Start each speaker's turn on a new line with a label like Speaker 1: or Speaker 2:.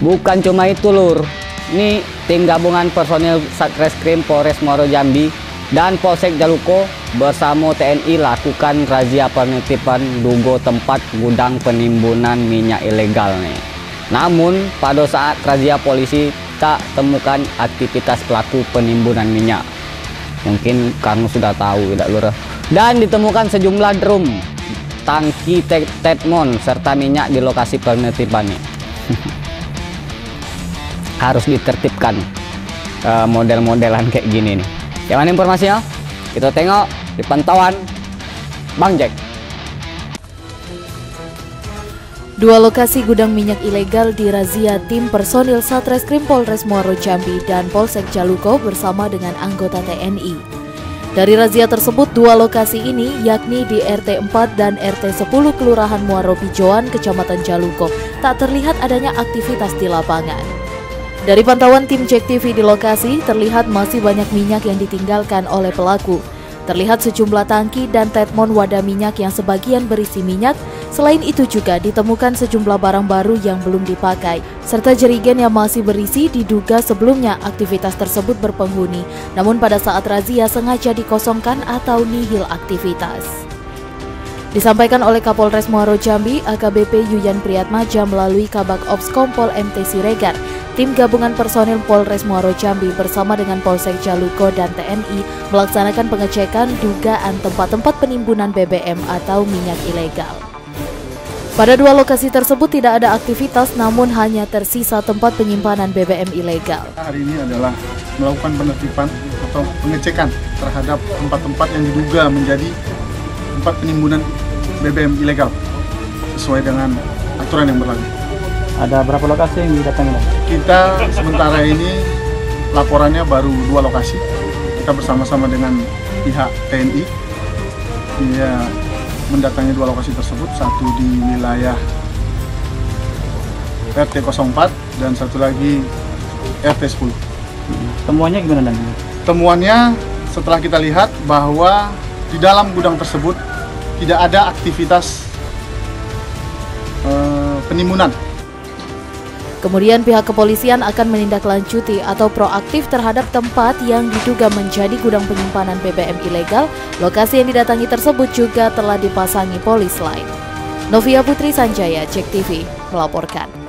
Speaker 1: Bukan cuma itu lur, ini tim gabungan personil Satreskrim Polres Muaro Jambi dan Polsek Jaluko bersama TNI lakukan razia penertiban dugo tempat gudang penimbunan minyak ilegal nih. Namun pada saat razia polisi tak temukan aktivitas pelaku penimbunan minyak. Mungkin kamu sudah tahu tidak lurah. Dan ditemukan sejumlah drum, tangki tetmon serta minyak di lokasi penertiban nih. Harus ditertibkan uh, model-modelan kayak gini nih. Yang mana informasinya? Kita tengok di pantauan Bang Jack.
Speaker 2: Dua lokasi gudang minyak ilegal dirazia tim personil Satreskrim Polres Muaro Jambi dan Polsek Jaluko bersama dengan anggota TNI. Dari razia tersebut, dua lokasi ini yakni di RT 4 dan RT 10 Kelurahan Muaro Pijoan, Kecamatan Jaluko, tak terlihat adanya aktivitas di lapangan. Dari pantauan tim Jack TV di lokasi, terlihat masih banyak minyak yang ditinggalkan oleh pelaku. Terlihat sejumlah tangki dan tetmon wadah minyak yang sebagian berisi minyak, Selain itu juga ditemukan sejumlah barang baru yang belum dipakai, serta jerigen yang masih berisi diduga sebelumnya aktivitas tersebut berpenghuni, namun pada saat razia sengaja dikosongkan atau nihil aktivitas. Disampaikan oleh Kapolres Muaro Jambi, AKBP Yuyan Priyatmaja melalui Kabak Ops Kompol MT Siregar, tim gabungan personil Polres Muaro Jambi bersama dengan Polsek Jaluko dan TNI melaksanakan pengecekan dugaan tempat-tempat penimbunan BBM atau minyak ilegal. Pada dua lokasi tersebut tidak ada aktivitas namun hanya tersisa tempat penyimpanan BBM ilegal.
Speaker 3: Hari ini adalah melakukan penertiban atau pengecekan terhadap tempat-tempat yang diduga menjadi tempat penimbunan BBM ilegal sesuai dengan aturan yang berlaku.
Speaker 4: Ada berapa lokasi yang didatangi?
Speaker 3: Kita sementara ini laporannya baru dua lokasi. Kita bersama-sama dengan pihak TNI. Ya, mendatangi dua lokasi tersebut, satu di wilayah RT 04 dan satu lagi RT 10.
Speaker 4: Temuannya gimana dan?
Speaker 3: Temuannya setelah kita lihat bahwa di dalam gudang tersebut tidak ada aktivitas uh, penimbunan
Speaker 2: Kemudian pihak kepolisian akan menindaklanjuti atau proaktif terhadap tempat yang diduga menjadi gudang penyimpanan BBM ilegal. Lokasi yang didatangi tersebut juga telah dipasangi polis lain. Novia Putri Sanjaya, Cek TV, melaporkan.